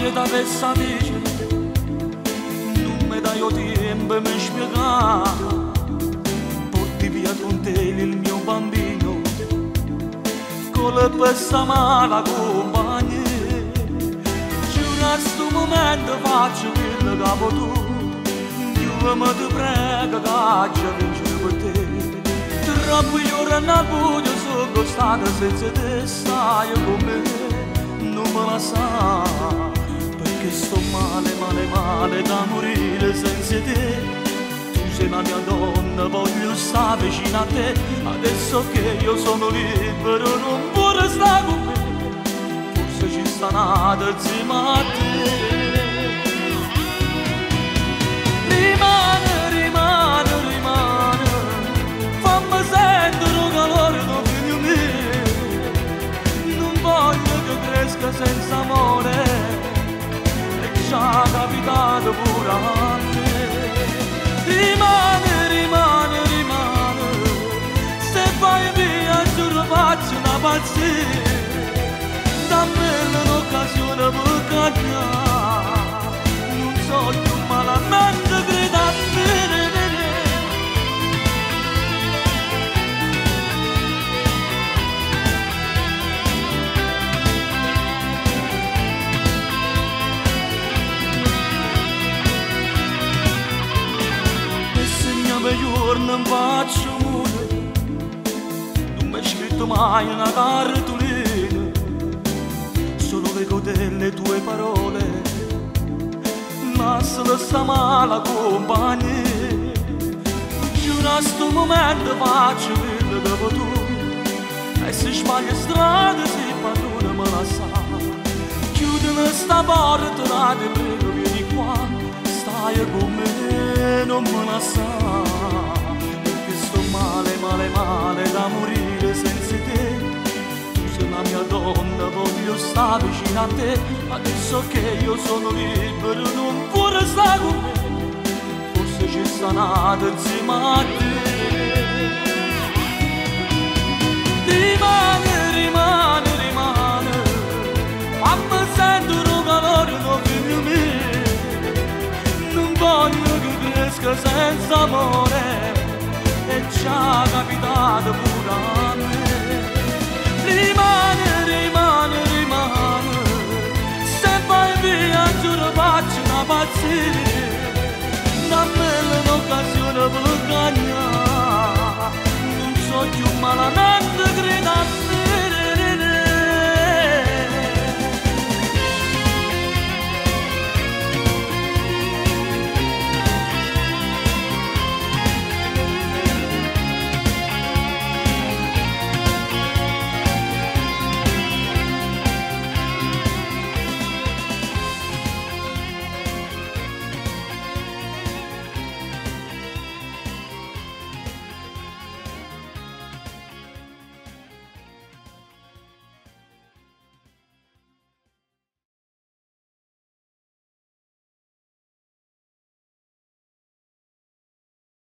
paio da vessa dice non mi dai tempo mi spiegare porti via con te il mio bambino. Con la pessa mala compagna giura sto momento faccio quello che vuoi tu io mi ti prego che ci vincere per te troppo ore nel buio sono stato senza te stai con me non me la sa perché sto male, male, male da morire senza te. Tu sei la mia donna, voglio stare vicino a te. Adesso che io sono libero non vuoi restare con me. Forse ci sta nata insieme a te capitato pure a te rimane, rimane, rimane se vai via giuro faccio una pazzia dammi un'occasione giorno in faccio muto non mi hai scritto mai una cartolina solo leggo delle tue parole. Lasciala sta mala compagnia giura sto momento faccio quello che vuoi tu e se sbaglia strada sei padrone me la sa. Chiudimi sta porta da te prego vieni qua stai con me non me la sa male, male, da morire senza te. Tu sei la mia donna, voglio stare vicino a te. Adesso che io sono libero, non puoi restare con me. Forse ci sta nata insieme a te. Rimane, rimane, rimane. Quando sento un calore, non figlio mio. Non voglio che cresca senza amore e già capitato pure a me. Rimane, rimane, rimane, se vai via giuro faccio una